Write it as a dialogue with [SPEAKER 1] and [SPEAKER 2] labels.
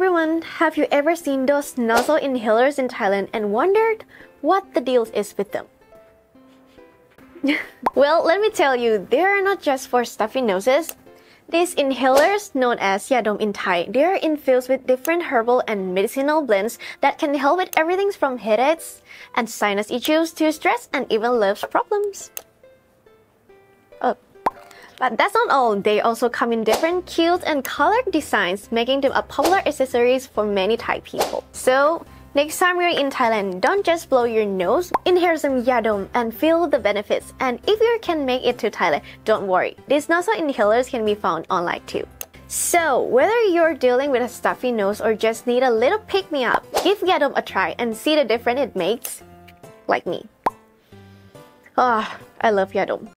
[SPEAKER 1] everyone, have you ever seen those nozzle inhalers in Thailand and wondered what the deal is with them? well, let me tell you, they are not just for stuffy noses. These inhalers, known as yadom in Thai, they are infused with different herbal and medicinal blends that can help with everything from headaches and sinus issues to stress and even nerves problems. But that's not all, they also come in different cute and colored designs, making them a popular accessories for many Thai people. So, Next time you're in Thailand, don't just blow your nose, inhale some yadom and feel the benefits. And if you can make it to Thailand, don't worry, these nasal inhalers can be found online too. So, whether you're dealing with a stuffy nose or just need a little pick me up, give Yadom a try and see the difference it makes. Like me. Ah, oh, I love Yadom.